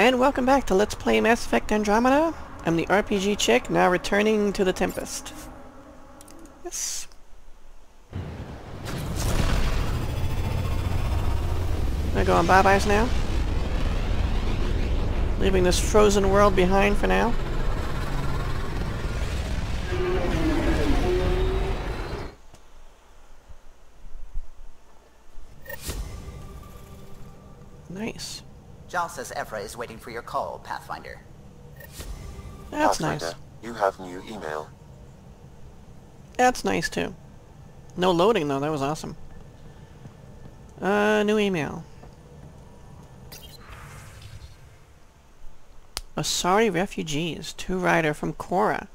And welcome back to Let's Play Mass Effect Andromeda. I'm the RPG chick, now returning to the Tempest. Yes. Gonna go on bye-byes now. Leaving this frozen world behind for now. Jaal says Evfra is waiting for your call, Pathfinder. That's Pathfinder, nice. You have new email. That's nice too. No loading though, that was awesome. Uh, new email. Asari refugees. To Ryder from Cora.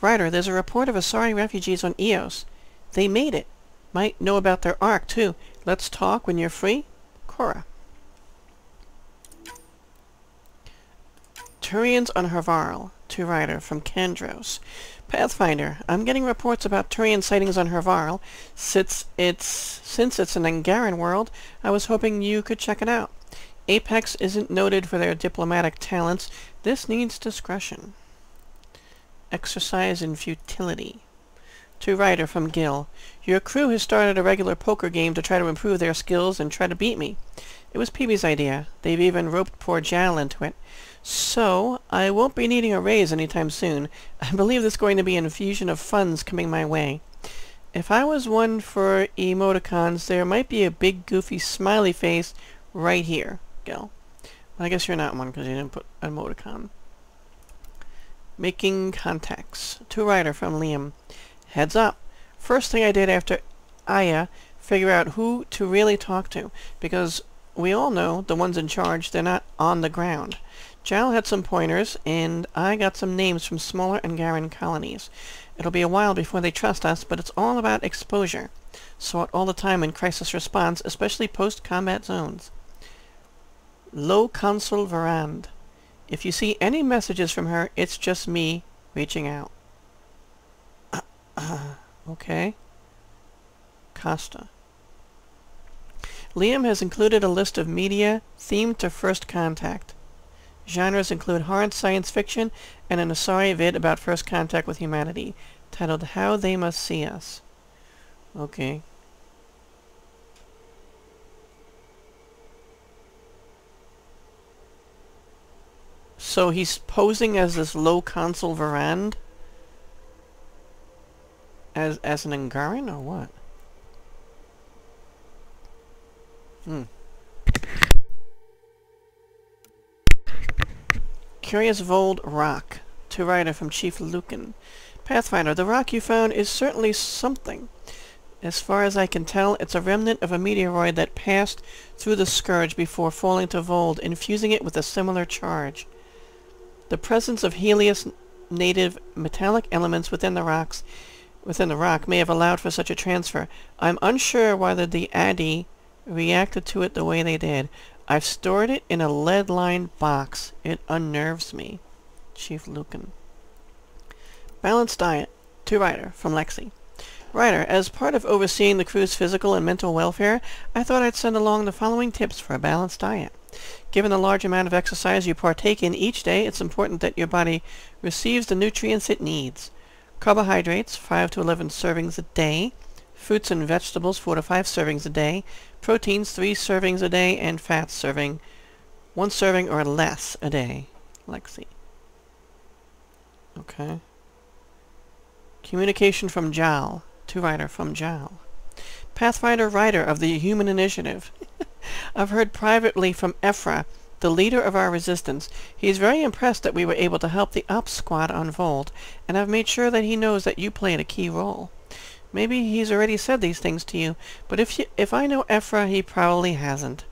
Ryder, there's a report of Asari refugees on Eos. They made it. Might know about their Ark too. Let's talk when you're free. Cora. Turians on Havarl. To Ryder from Kandros. Pathfinder, I'm getting reports about Turian sightings on Havarl. Since it's since it's an Angaran world, I was hoping you could check it out. Apex isn't noted for their diplomatic talents. This needs discretion. Exercise in futility. To Ryder from Gil. Your crew has started a regular poker game to try to improve their skills and try to beat me. It was Peebee's idea. They've even roped poor Jaal into it. So, I won't be needing a raise anytime soon. I believe there's going to be an infusion of funds coming my way. If I was one for emoticons, there might be a big goofy smiley face right here, Gil. Well, I guess you're not one because you didn't put an emoticon. Making contacts. To Ryder from Liam. Heads up. First thing I did after Aya, figure out who to really talk to, because we all know the ones in charge, they're not on the ground. Jaal had some pointers, and I got some names from smaller Angaran colonies. It'll be a while before they trust us, but it's all about exposure. It all the time in crisis response, especially post-combat zones. Low Consul Varand. If you see any messages from her, it's just me reaching out. okay. Kosta. Liam has included a list of media themed to First Contact. Genres include hard science fiction and an Asari vid about first contact with humanity, titled How They Must See Us. Okay. So he's posing as this low consul Varand? As as an Angaran or what? Hmm. Curious Voeld Rock. To Ryder from Chief Lucan. Pathfinder, the rock you found is certainly something. As far as I can tell, it's a remnant of a meteoroid that passed through the Scourge before falling to Voeld, infusing it with a similar charge. The presence of Heleus native metallic elements within the rocks within the rock may have allowed for such a transfer. I'm unsure whether the Adi reacted to it the way they did. I've stored it in a lead-lined box. It unnerves me. Chief Lucan. Balanced diet. To Ryder, from Lexi. Ryder, as part of overseeing the crew's physical and mental welfare, I thought I'd send along the following tips for a balanced diet. Given the large amount of exercise you partake in each day, it's important that your body receives the nutrients it needs. Carbohydrates, 5 to 11 servings a day. Fruits and vegetables, 4 to 5 servings a day. Proteins, 3 servings a day. And fats, serving 1 serving or less a day. Lexi. Okay. Communication from Jaal. To Ryder from Jaal. Pathfinder Ryder of the Human Initiative. I've heard privately from Evfra, the leader of our resistance. He is very impressed that we were able to help the Ops Squad unfold, and I've made sure that he knows that you played a key role. Maybe he's already said these things to you, but if you, if I know Evfra, he probably hasn't.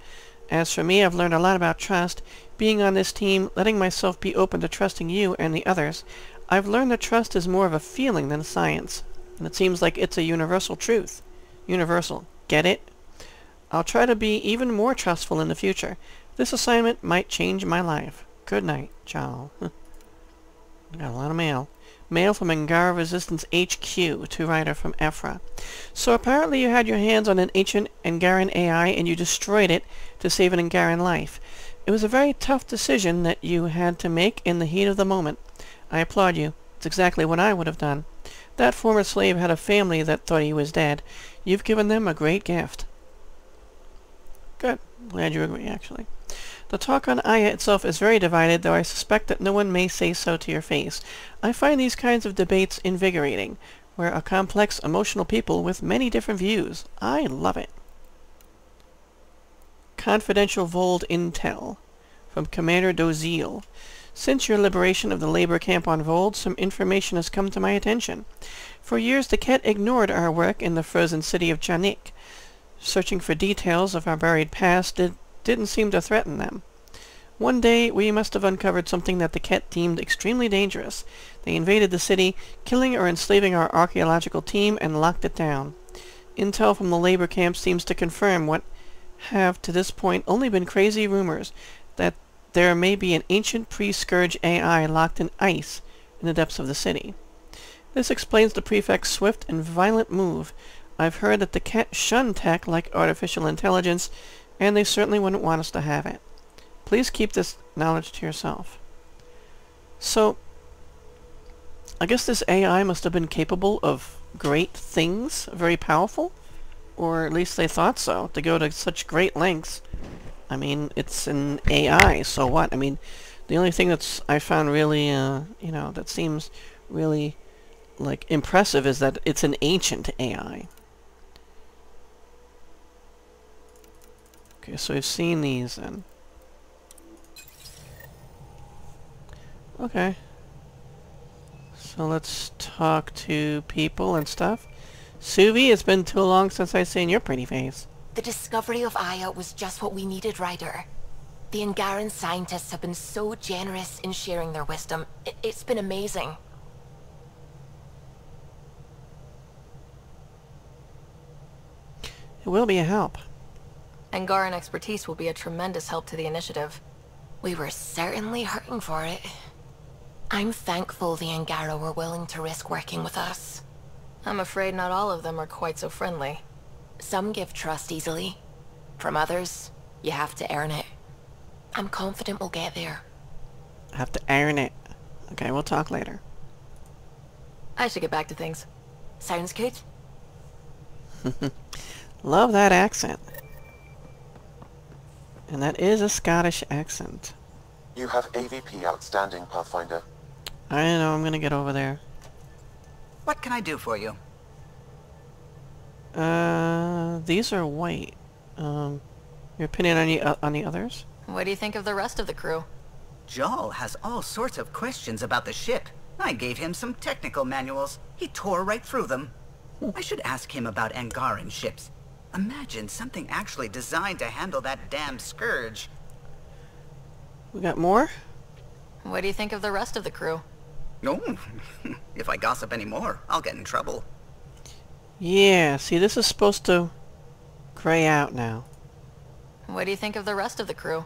As for me, I've learned a lot about trust. Being on this team, letting myself be open to trusting you and the others, I've learned that trust is more of a feeling than a science, and it seems like it's a universal truth. Universal. Get it? I'll try to be even more trustful in the future. This assignment might change my life. Good night, Jaal. Got a lot of mail. Mail from Angara Resistance HQ to Ryder from Evfra. So apparently you had your hands on an ancient Angaran AI and you destroyed it to save an Angaran life. It was a very tough decision that you had to make in the heat of the moment. I applaud you. It's exactly what I would have done. That former slave had a family that thought he was dead. You've given them a great gift. Good. Glad you agree, actually. The talk on Aya itself is very divided, though I suspect that no one may say so to your face. I find these kinds of debates invigorating. We're a complex, emotional people with many different views. I love it. Confidential Voeld Intel from Commander Dozil. Since your liberation of the labor camp on Voeld, some information has come to my attention. For years the Kett ignored our work in the frozen city of Janik. Searching for details of our buried past did, didn't seem to threaten them. One day we must have uncovered something that the Kett deemed extremely dangerous. They invaded the city, killing or enslaving our archaeological team, and locked it down. Intel from the labor camp seems to confirm what have to this point only been crazy rumors that there may be an ancient pre-Scourge AI locked in ice in the depths of the city. This explains the Prefect's swift and violent move. I've heard that the Kett shun tech like artificial intelligence, and they certainly wouldn't want us to have it. Please keep this knowledge to yourself. So, I guess this AI must have been capable of great things, very powerful, or at least they thought so, to go to such great lengths I mean, it's an AI, so what? I mean, the only thing that's I found really, uh, you know, that seems really, like, impressive is that it's an ancient AI. Okay, so we've seen these then. Okay. So let's talk to people and stuff. Suvi, it's been too long since I've seen your pretty face. The discovery of Aya was just what we needed, Ryder. The Angaran scientists have been so generous in sharing their wisdom. It's been amazing. It will be a help. Angaran expertise will be a tremendous help to the initiative. We were certainly hurting for it. I'm thankful the Angara were willing to risk working with us. I'm afraid not all of them are quite so friendly. Some give trust easily. From others, you have to earn it. I'm confident we'll get there. Have to earn it. Okay, we'll talk later. I should get back to things. Sounds good. Love that accent. And that is a Scottish accent. You have AVP outstanding, Pathfinder. I know, I'm gonna get over there. What can I do for you? Uh, these are white. Um, your opinion on the, uh, on the others? What do you think of the rest of the crew? Jaal has all sorts of questions about the ship. I gave him some technical manuals. He tore right through them. I should ask him about Angaran ships. Imagine something actually designed to handle that damn scourge. We got more? What do you think of the rest of the crew? No, oh, if I gossip any more, I'll get in trouble. Yeah, see, this is supposed to gray out now. What do you think of the rest of the crew?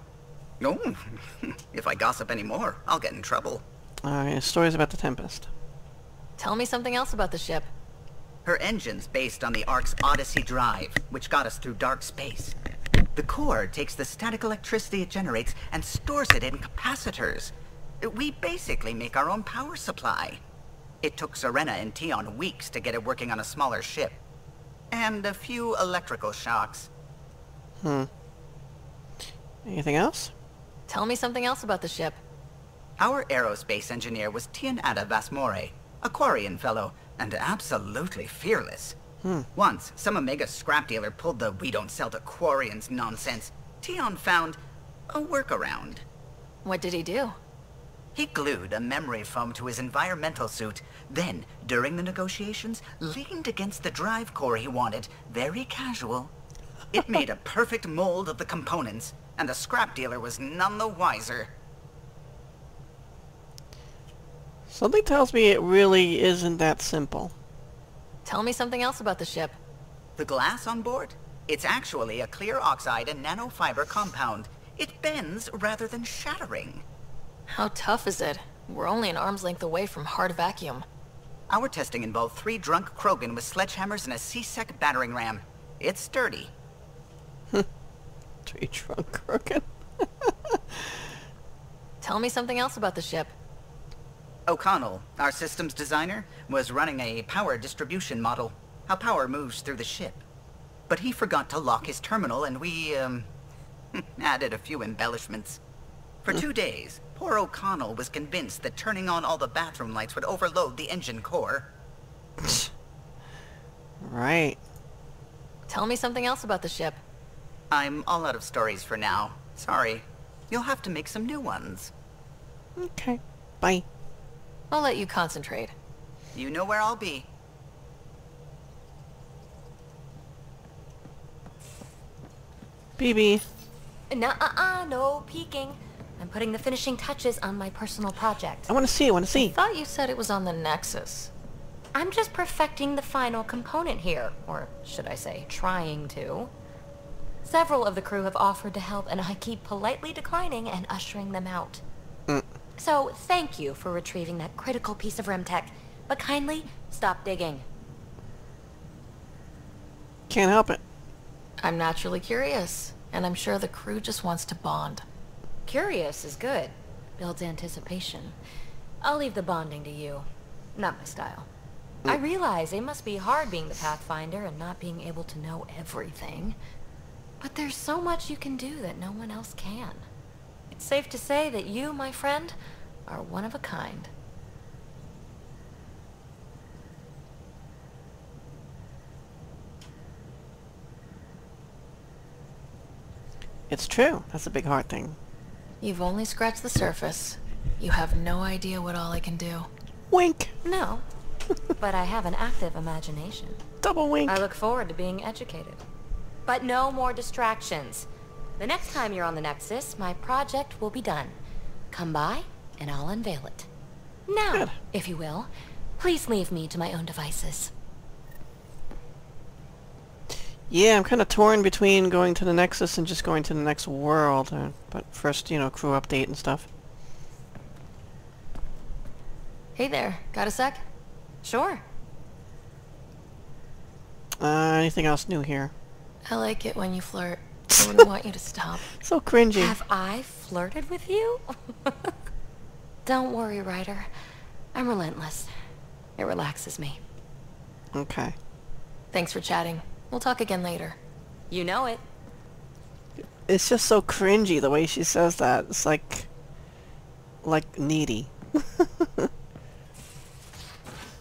No, oh, if I gossip any more, I'll get in trouble. Alright, stories about the Tempest. Tell me something else about the ship. Her engine's based on the Ark's Odyssey drive, which got us through dark space. The core takes the static electricity it generates and stores it in capacitors. We basically make our own power supply. It took Serena and Tion weeks to get it working on a smaller ship. And a few electrical shocks. Hmm. Anything else? Tell me something else about the ship. Our aerospace engineer was Tianada Vasmore, a Quarian fellow, and absolutely fearless. Hmm. Once, some Omega scrap dealer pulled the we don't sell to Quarians nonsense. Tion found a workaround. What did he do? He glued a memory foam to his environmental suit, then, during the negotiations, leaned against the drive core he wanted, very casual. It made a perfect mold of the components, and the scrap dealer was none the wiser. Something tells me it really isn't that simple. Tell me something else about the ship. The glass on board? It's actually a clear oxide and nanofiber compound. It bends rather than shattering. How tough is it? We're only an arm's length away from hard vacuum. Our testing involved three drunk Krogan with sledgehammers and a C-Sec battering ram. It's sturdy. three drunk Krogan? Tell me something else about the ship. O'Connell, our systems designer, was running a power distribution model. How power moves through the ship. But he forgot to lock his terminal and we, um, added a few embellishments. For two days, poor O'Connell was convinced that turning on all the bathroom lights would overload the engine core. Right. Tell me something else about the ship. I'm all out of stories for now. Sorry. You'll have to make some new ones. Okay. Bye. I'll let you concentrate. You know where I'll be. Peebee. Nuh-uh, no peeking. I'm putting the finishing touches on my personal project. I want to see. I want to see. I Thought you said it was on the Nexus. I'm just perfecting the final component here, or should I say, trying to. Several of the crew have offered to help, and I keep politely declining and ushering them out. Mm. So, thank you for retrieving that critical piece of Remtech, but kindly stop digging. Can't help it. I'm naturally curious, and I'm sure the crew just wants to bond. Curious is good. Builds anticipation. I'll leave the bonding to you. Not my style. I mm. realize it must be hard being the Pathfinder and not being able to know everything. But there's so much you can do that no one else can. It's safe to say that you, my friend, are one of a kind. It's true. That's a big heart thing. You've only scratched the surface. You have no idea what all I can do. Wink. No, but I have an active imagination. Double wink. I look forward to being educated. But no more distractions. The next time you're on the Nexus, my project will be done. Come by, and I'll unveil it. Now, Good. if you will, please leave me to my own devices. Yeah, I'm kind of torn between going to the Nexus and just going to the next world. Uh, but first, you know, crew update and stuff. Hey there, got a sec? Sure. Uh, anything else new here? I like it when you flirt. I wouldn't want you to stop. So cringy. Have I flirted with you? Don't worry, Ryder. I'm relentless. It relaxes me. Okay. Thanks for chatting. We'll talk again later. You know it. It's just so cringy the way she says that. It's like, like needy.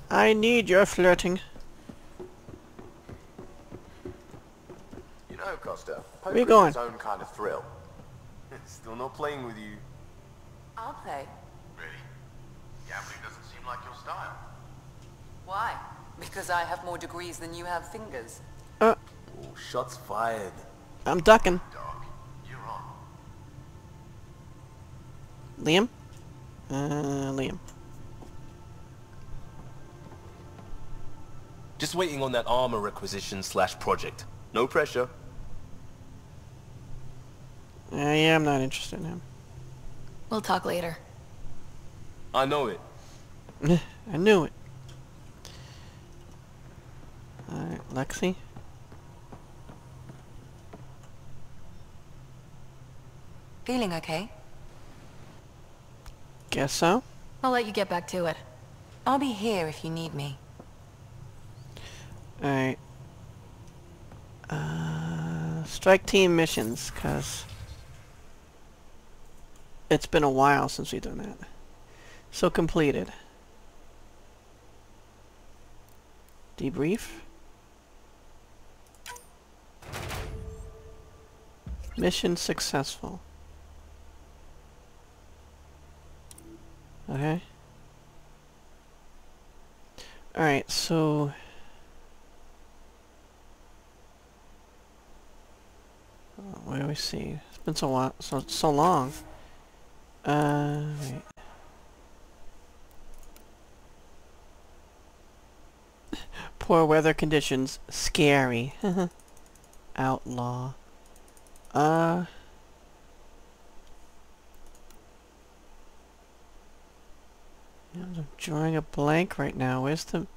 I need your flirting. You know, Kosta, Where you going? is its own kind of thrill. Still not playing with you. I'll play. Really? Gambling doesn't seem like your style. Why? Because I have more degrees than you have fingers. Uh, Oh, shots fired. I'm ducking. Doc, you're on. Liam? Uh, Liam. Just waiting on that armor requisition slash project. No pressure. Uh, yeah, I'm not interested in him. We'll talk later. I know it. I knew it. Alright, Lexi. Feeling okay? Guess so. I'll let you get back to it. I'll be here if you need me. Alright. Uh, strike team missions, cause it's been a while since we've done that. So completed. Debrief. Mission successful. Okay. Alright, so... What do we see? It's been so. So so long. Uh. Poor weather conditions. Scary. Outlaw. Uh. I'm drawing a blank right now. Where's the...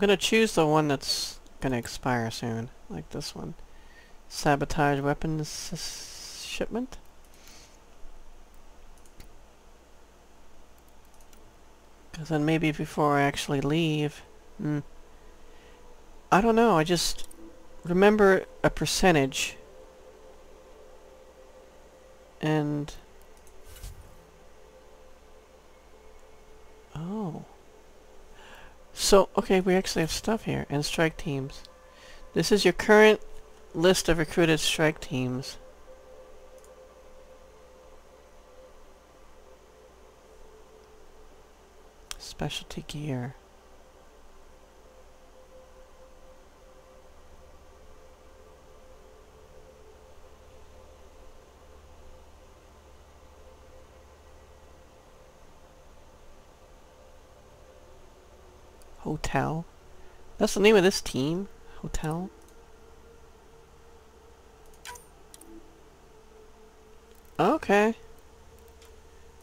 gonna choose the one that's gonna expire soon, like this one. Sabotage weapons shipment. Because then maybe before I actually leave... Hmm. I don't know, I just remember a percentage. And... Oh. So, okay, we actually have stuff here. And strike teams. This is your current list of recruited strike teams. Specialty gear. Hotel. That's the name of this team? Hotel? Okay.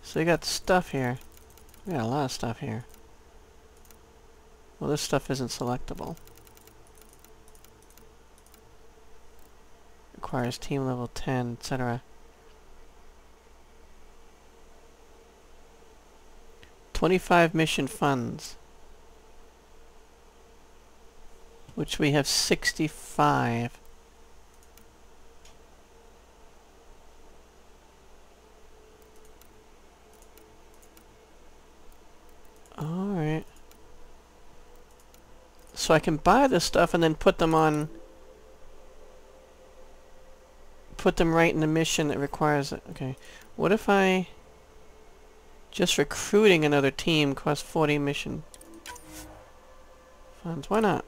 So you got stuff here. We got a lot of stuff here. Well, this stuff isn't selectable. Requires team level 10, etc. Twenty-five mission funds. Which we have sixty-five. Alright. So I can buy this stuff and then put them on... Put them right in the mission that requires it. Okay. What if I... Just recruiting another team costs 40 mission funds. Why not?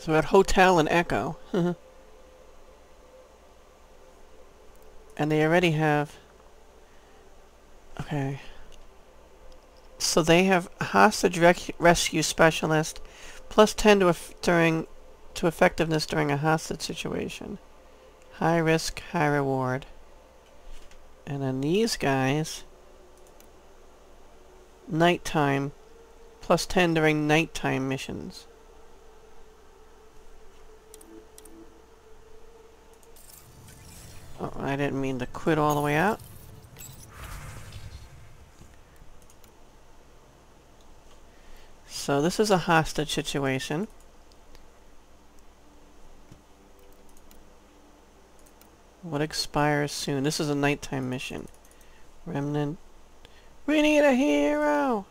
So at Hotel and Echo. and they already have... Okay. So they have hostage rec rescue specialist, plus 10 to during to effectiveness during a hostage situation. High risk, high reward. And then these guys, nighttime, plus 10 during nighttime missions. Oh, I didn't mean to quit all the way out. So this is a hostage situation. What expires soon? This is a nighttime mission. Remnant. We need a hero!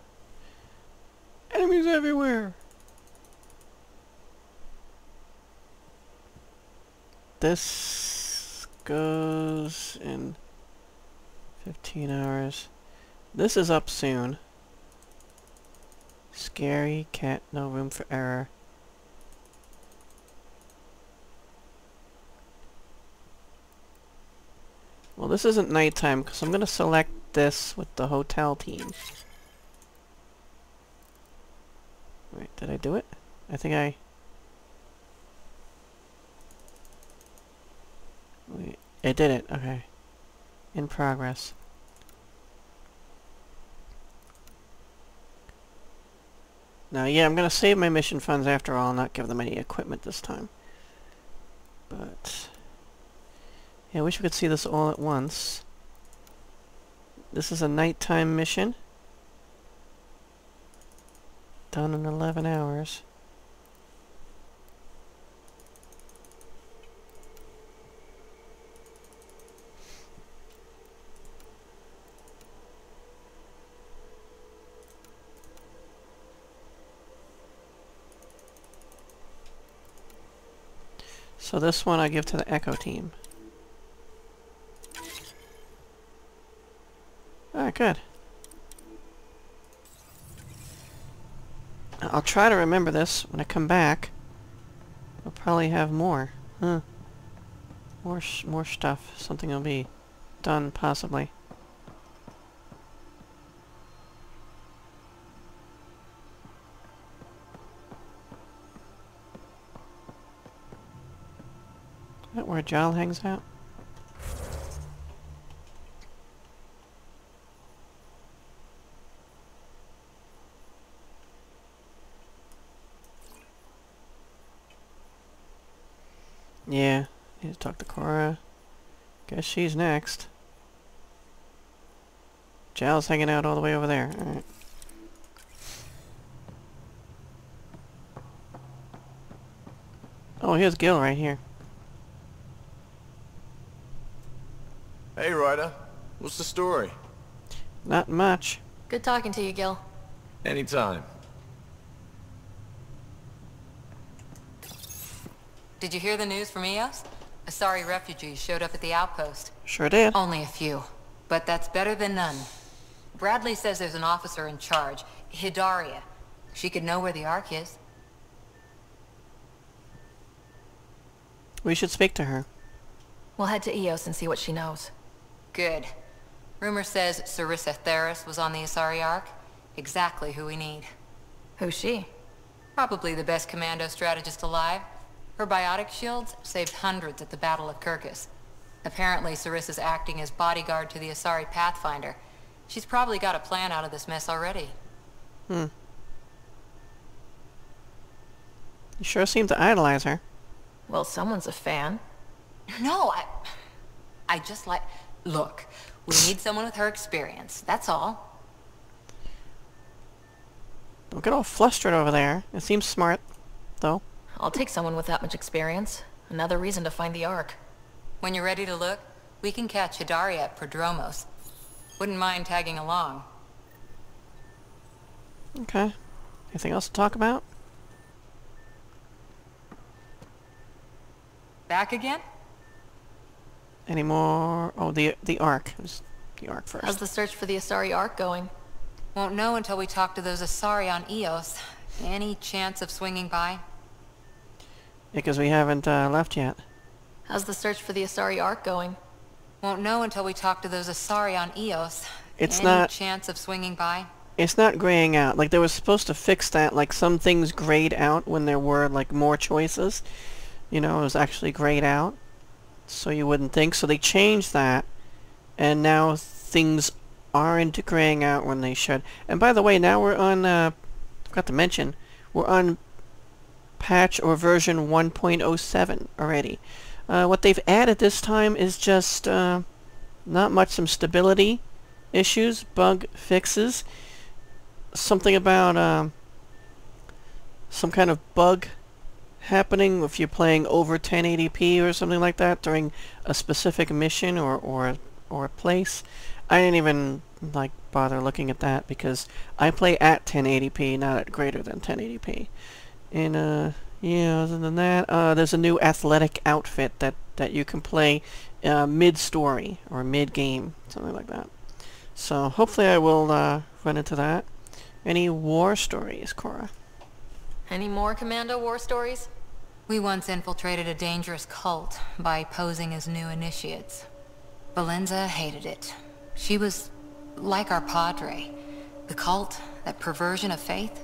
Enemies everywhere! This goes in 15 hours. This is up soon. Scary cat, no room for error. Well, this isn't nighttime, because I'm going to select this with the hotel team. Wait, did I do it? I think I... Wait, I did it, okay. In progress. Now, yeah, I'm going to save my mission funds after all, not give them any equipment this time. But... Yeah, I wish we could see this all at once. This is a nighttime mission. Done in 11 hours. So this one I give to the Echo team. Alright, good. I'll try to remember this when I come back. I'll probably have more. Huh. More more stuff. Something will be done, possibly. where Jaal hangs out? Yeah, need to talk to Cora. Guess she's next. Jaal's hanging out all the way over there. Alright. Oh, here's Gil right here. Hey, Ryder. What's the story? Not much. Good talking to you, Gil. Anytime. Did you hear the news from Eos? Asari refugees showed up at the outpost. Sure did. Only a few, but that's better than none. Bradley says there's an officer in charge, Hidaria. She could know where the Ark is. We should speak to her. We'll head to Eos and see what she knows. Good. Rumor says Sarissa Theris was on the Asari Ark. Exactly who we need. Who's she? Probably the best commando strategist alive. Her biotic shields saved hundreds at the Battle of Kirkus. Apparently, Sarissa's acting as bodyguard to the Asari Pathfinder. She's probably got a plan out of this mess already. Hmm. You sure seem to idolize her. Well, someone's a fan. No, I... I just like... Look, we need someone with her experience, that's all. Don't get all flustered over there. It seems smart, though. I'll take someone with that much experience. Another reason to find the Ark. When you're ready to look, we can catch Hidaria at Prodromos. Wouldn't mind tagging along. Okay. Anything else to talk about? Back again? Any more? Oh, the the Ark. Was the Ark first. How's the search for the Asari Ark going? Won't know until we talk to those Asari on Eos. Any chance of swinging by? Because we haven't uh, left yet. How's the search for the Asari Ark going? Won't know until we talk to those Asari on Eos. It's Any not- chance of swinging by? It's not graying out. Like, they were supposed to fix that. Like, some things grayed out when there were, like, more choices. You know, it was actually grayed out. So you wouldn't think. So they changed that. And now things aren't graying out when they should. And by the way, now we're on, uh, forgot to mention, we're on patch or version 1.07 already. Uh, what they've added this time is just, uh, not much, some stability issues, bug fixes, something about um, some kind of bug happening if you're playing over 1080p or something like that during a specific mission or or or a place. I didn't even like bother looking at that because I play at 1080p, not at greater than 1080p. And uh, yeah, other than that, uh, there's a new athletic outfit that that you can play uh, mid-story or mid-game, something like that. So hopefully I will uh, run into that. Any war stories, Cora? Any more Commando war stories? We once infiltrated a dangerous cult by posing as new initiates. Valenza hated it. She was like our padre. The cult, that perversion of faith,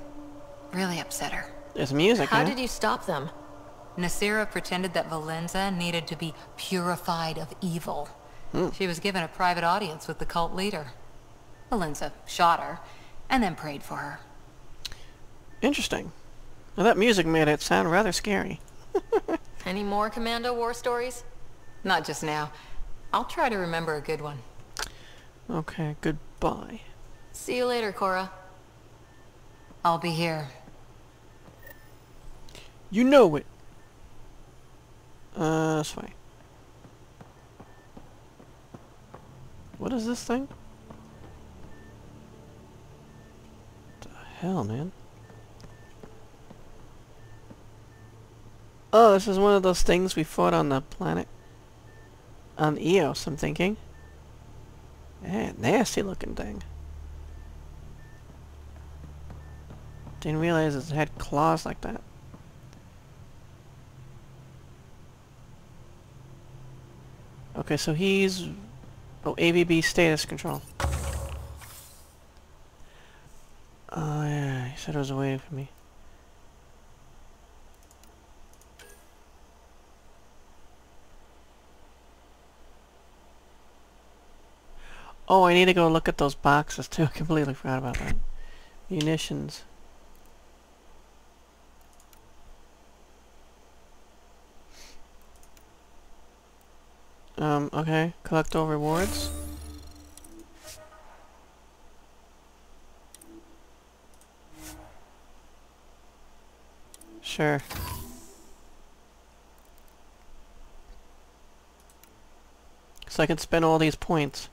really upset her. It's music, How huh? did you stop them? Nasira pretended that Valenza needed to be purified of evil. Hmm. She was given a private audience with the cult leader. Valenza shot her, and then prayed for her. Interesting. Well, that music made it sound rather scary. Any more Commando war stories? Not just now. I'll try to remember a good one. Okay, goodbye. See you later, Cora. I'll be here. You know it. Uh, this fine. What is this thing? What the hell, man? Oh, this is one of those things we fought on the planet. On Eos, I'm thinking. Yeah, nasty looking thing. Didn't realize it had claws like that. Okay, so he's... Oh, AVP status control. Oh, yeah, he said it was waiting for me. Oh, I need to go look at those boxes too. I completely forgot about that. Munitions. Um, okay. Collect all rewards. Sure. So I can spend all these points.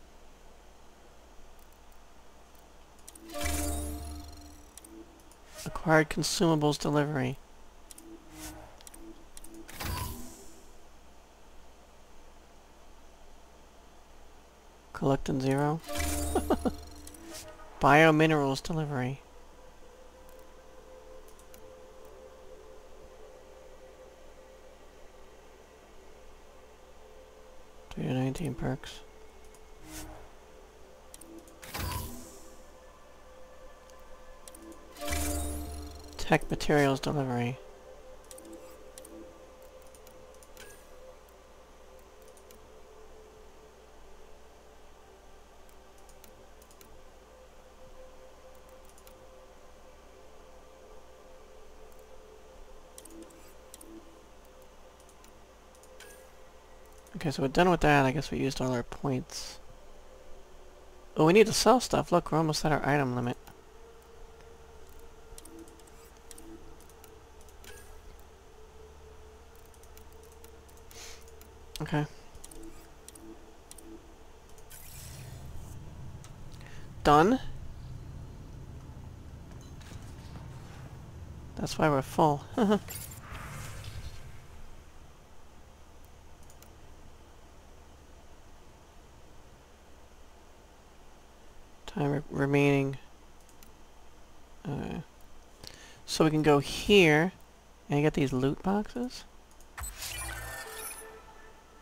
Acquired consumables delivery. Collecting zero. Biominerals delivery. Three to nineteen perks. Tech materials delivery. Okay, so we're done with that. I guess we used all our points. Oh, we need to sell stuff. Look, we're almost at our item limit. Okay. Done. That's why we're full. Time re remaining. Uh, so we can go here and get these loot boxes.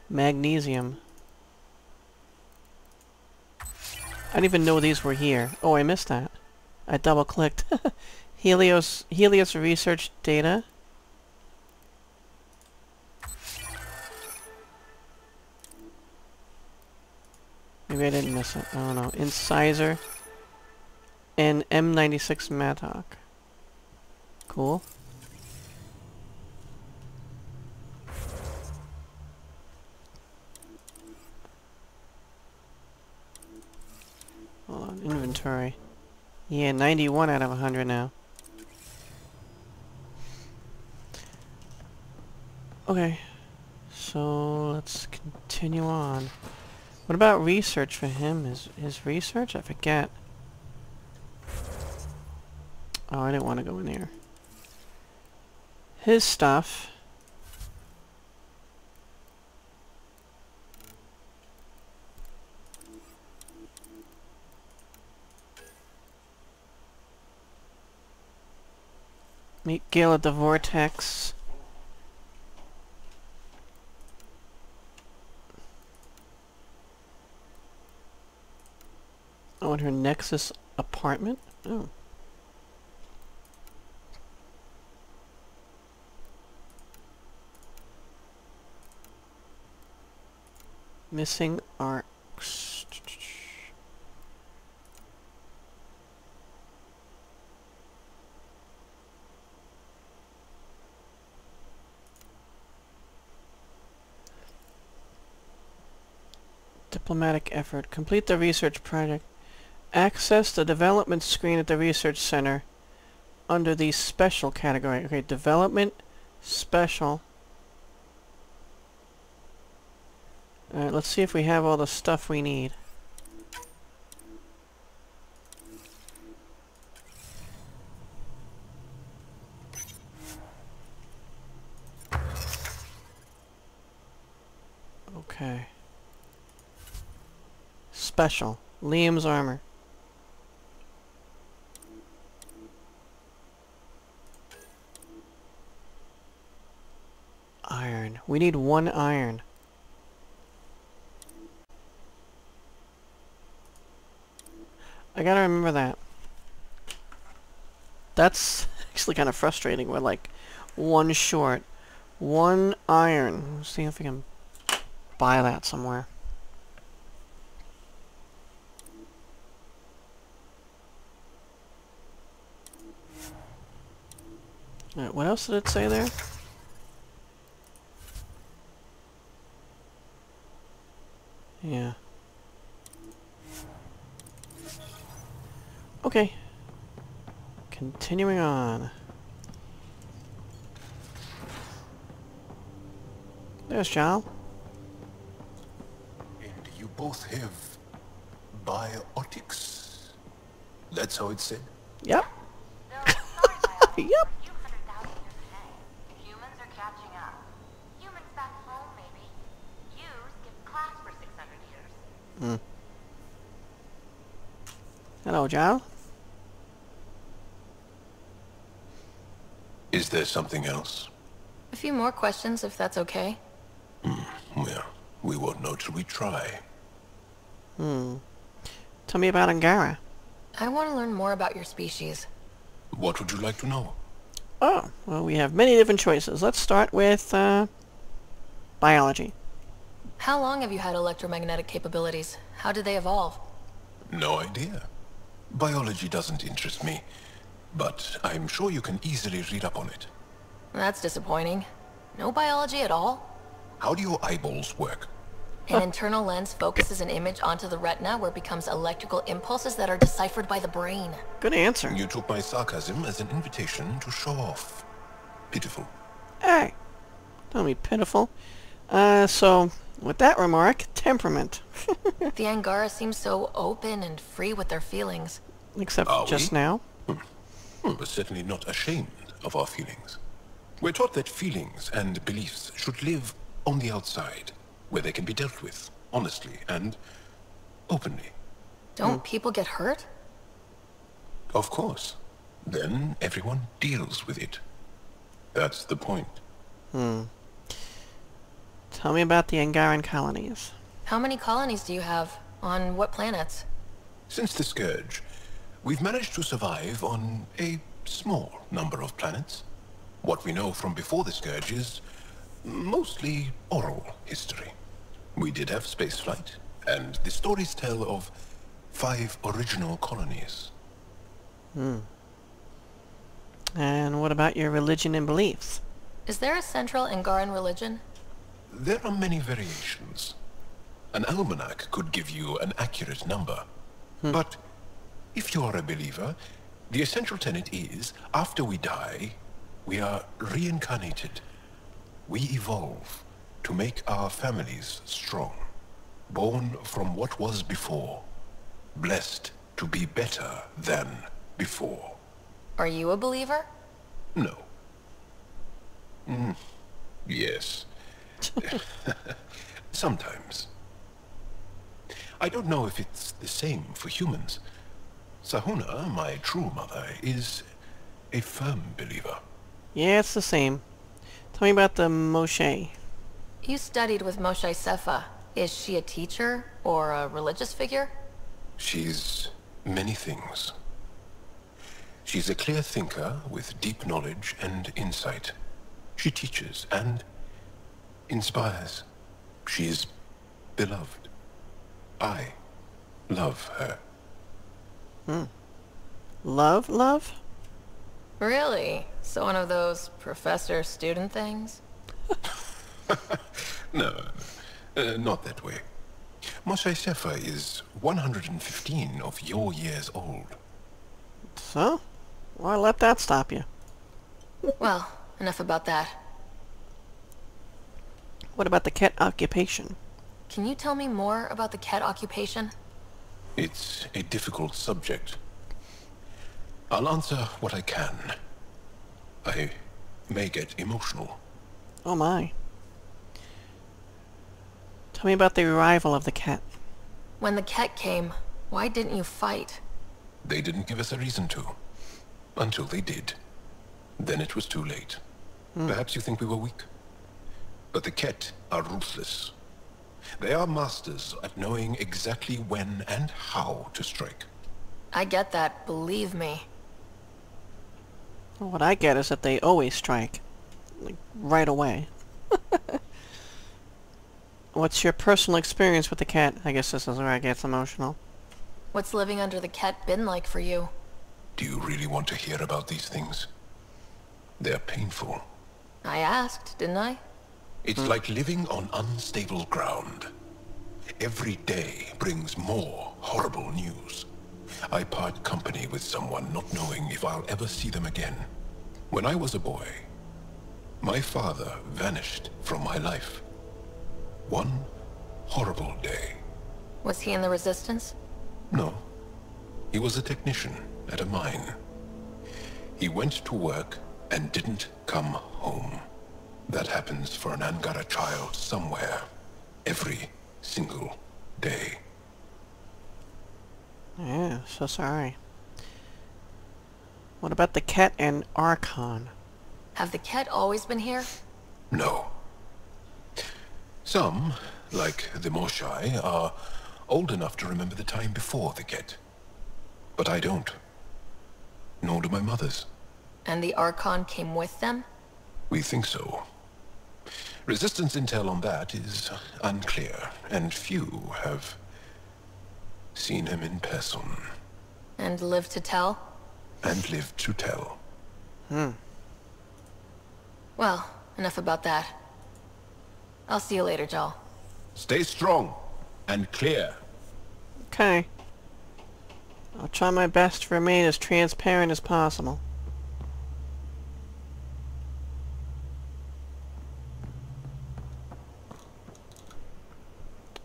Magnesium. I didn't even know these were here. Oh, I missed that. I double clicked. Heleus Heleus research data. Maybe I didn't miss it. I don't know. Incisor and M96 Mattock. Cool. Hold on, inventory. Yeah, 91 out of 100 now. Okay, so let's continue on. What about research for him? Is his research? I forget. Oh, I didn't want to go in there. His stuff. Meet Gale at the Vortex. Her Nexus apartment? Oh. Missing Arks. Diplomatic effort. Complete the research project. Access the development screen at the research center under the special category. Okay, development, special. Alright, let's see if we have all the stuff we need. Okay. Special. Liam's armor. Iron. We need one iron. I gotta remember that. That's actually kind of frustrating. We're like one short. One iron. Let's see if we can buy that somewhere. Alright, what else did it say there? Yeah. Okay. Continuing on. There's Jaal. And you both have biotics. That's how it's said? Yep. yep. Humans are catching up. Humans back home, maybe. You skipped class for 600 years. Hmm. Hello, Jaal. Is there something else? A few more questions, if that's okay. Well, we won't know till we try. Hmm. Tell me about Angara. I want to learn more about your species. What would you like to know? Oh, well, we have many different choices. Let's start with, uh, biology. How long have you had electromagnetic capabilities? How did they evolve? No idea. Biology doesn't interest me, but I'm sure you can easily read up on it. That's disappointing. No biology at all? How do your eyeballs work? An internal lens focuses an image onto the retina where it becomes electrical impulses that are deciphered by the brain. Good answer. You took my sarcasm as an invitation to show off. Pitiful. Hey, don't be pitiful. Uh, so, with that remark, temperament. the Angara seem so open and free with their feelings. Except Are just we? now. Hmm, But certainly not ashamed of our feelings. We're taught that feelings and beliefs should live on the outside, where they can be dealt with, honestly and openly. Don't people get hurt? Of course. Then everyone deals with it. That's the point. Hmm. Tell me about the Angaran colonies. How many colonies do you have? On what planets? Since the Scourge, we've managed to survive on a small number of planets. What we know from before the Scourge is mostly oral history. We did have spaceflight, and the stories tell of five original colonies. Hmm. And what about your religion and beliefs? Is there a central Angaran religion? There are many variations. An almanac could give you an accurate number. But if you are a believer, the essential tenet is, after we die, we are reincarnated. We evolve to make our families strong, born from what was before, blessed to be better than before. Are you a believer? No. Mm, yes. Sometimes. I don't know if it's the same for humans. Sahuna, my true mother, is a firm believer. Yeah, it's the same. Tell me about the Moshae. You studied with Moshae Sefa. Is she a teacher or a religious figure? She's many things. She's a clear thinker with deep knowledge and insight. She teaches and inspires. She is beloved. I love her. Hmm. Love, love? Really? So one of those professor-student things? No, uh, not that way. Moshae Sefa is 115 of your years old. So? Why let that stop you? Well, enough about that. What about the Kett occupation? Can you tell me more about the Kett occupation? It's a difficult subject. I'll answer what I can. I may get emotional. Oh my. Tell me about the arrival of the Kett. When the Kett came, why didn't you fight? They didn't give us a reason to. Until they did. Then it was too late. Hmm. Perhaps you think we were weak. But the Kett are ruthless. They are masters at knowing exactly when and how to strike. I get that, believe me. What I get is that they always strike. Like, right away. What's your personal experience with the Kett? I guess this is where I get emotional. What's living under the Kett been like for you? Do you really want to hear about these things? They're painful. I asked, didn't I? It's hmm. like living on unstable ground. every day brings more horrible news. I part company with someone not knowing if I'll ever see them again. When I was a boy, my father vanished from my life. One horrible day. Was he in the Resistance? No. He was a technician at a mine. He went to work and didn't come home. That happens for an Angara child somewhere. Every single day. Yeah, so sorry. What about the Kett and Archon? Have the Kett always been here? No. Some, like the Moshae, are old enough to remember the time before the Kett. But I don't. Nor do my mothers. And the Archon came with them? We think so. Resistance intel on that is unclear, and few have seen him in person. And lived to tell? And lived to tell. Hmm. Well, enough about that. I'll see you later, Jaal. Stay strong and clear. Okay. I'll try my best to remain as transparent as possible.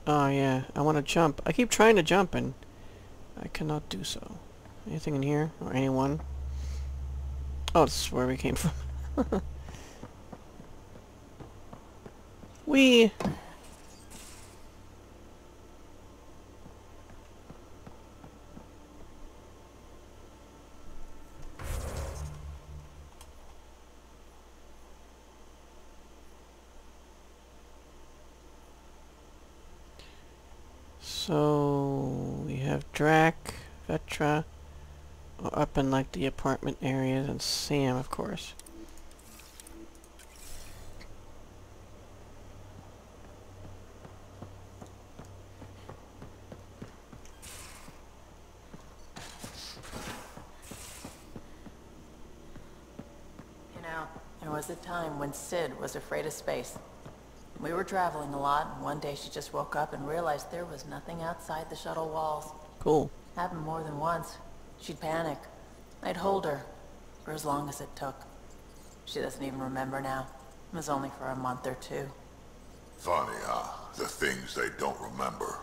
Oh yeah, I want to jump. I keep trying to jump and I cannot do so. Anything in here? Or anyone? Oh, this is where we came from. we So we have Drack, Vetra, up in like the apartment areas, and Sam, of course. You know, there was a time when Sid was afraid of space. We were traveling a lot, and one day she just woke up and realized there was nothing outside the shuttle walls. Cool. Happened more than once. She'd panic. I'd hold her, for as long as it took. She doesn't even remember now. It was only for a month or two. Funny, huh? The things they don't remember.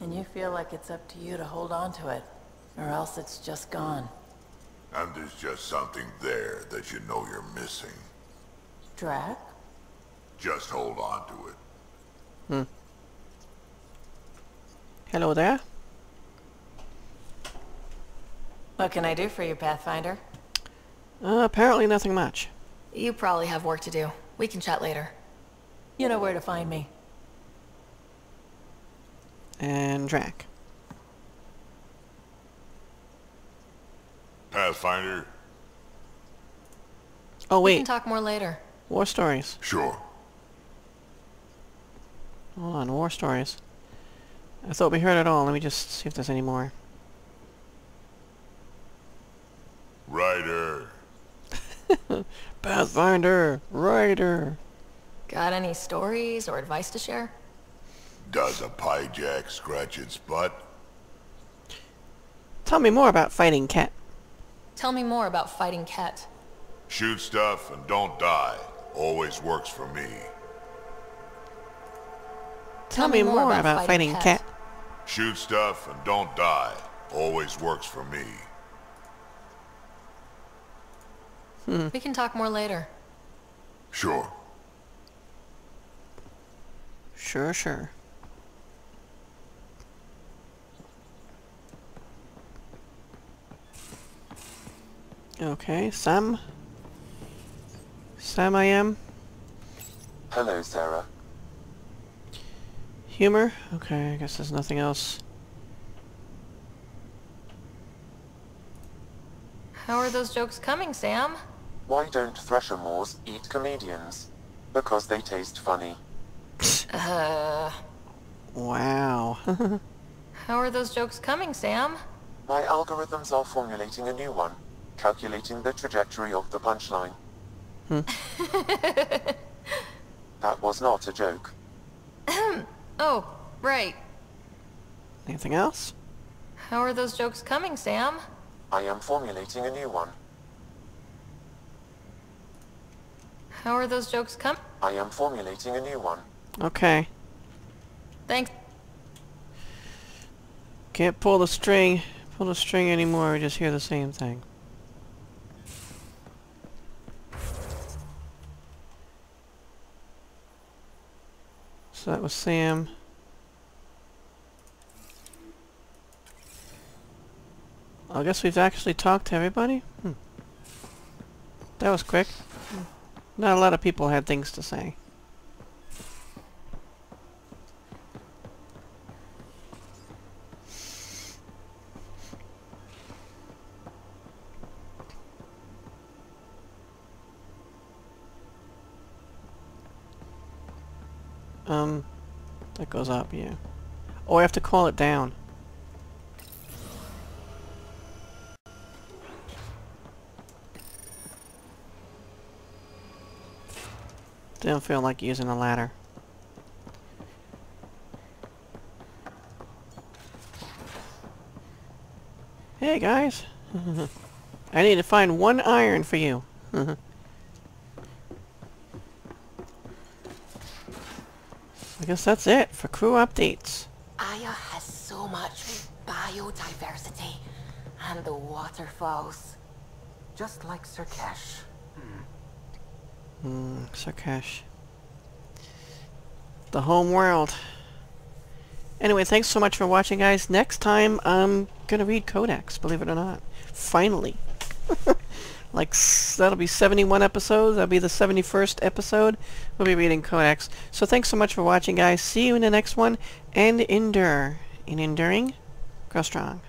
And you feel like it's up to you to hold on to it, or else it's just gone. And there's just something there that you know you're missing. Drack? Just hold on to it. Hmm. Hello there. What can I do for you, Pathfinder? Uh, apparently nothing much. You probably have work to do. We can chat later. You know where to find me. And Drack. Pathfinder? Oh wait. We can talk more later. war stories. Sure. Hold on, war stories. I thought we heard it all. Let me just see if there's any more. Ryder. Pathfinder, Ryder. Got any stories or advice to share? Does a pyjak scratch its butt? Tell me more about fighting Kett. Tell me more about fighting Kett. Shoot stuff and don't die. Always works for me. Tell, me, more, about, fighting Kett. Shoot stuff and don't die. Always works for me. Hmm. We can talk more later. Sure. Sure, sure. Okay, Sam? Sam I am? Hello, Sarah. Humor? Okay, I guess there's nothing else. How are those jokes coming, Sam? Why don't Thresher Maws eat comedians? Because they taste funny. Uh, Wow. how are those jokes coming, Sam? My algorithms are formulating a new one, calculating the trajectory of the punchline. Hmm. That was not a joke. oh, Right. Anything else? How are those jokes coming, Sam? I am formulating a new one. How are those jokes com- I am formulating a new one. Okay. Thanks. Can't pull the string, pull the string anymore, we just hear the same thing. So that was Sam. I guess we've actually talked to everybody? Hmm. That was quick. Not a lot of people had things to say. Um, that goes up, yeah. Oh, I have to call it down. Don't feel like using a ladder. Hey guys! I need to find one iron for you. guess that's it for crew updates. Aya has so much biodiversity and the waterfalls. Just like Sirkesh. Hmm, Sarkash. The home world. Anyway, thanks so much for watching, guys. Next time, I'm gonna read Codex, believe it or not. Finally. like, that'll be 71 episodes. That'll be the 71st episode. We'll be reading Codex. So thanks so much for watching, guys. See you in the next one. And endure. In enduring, grow strong.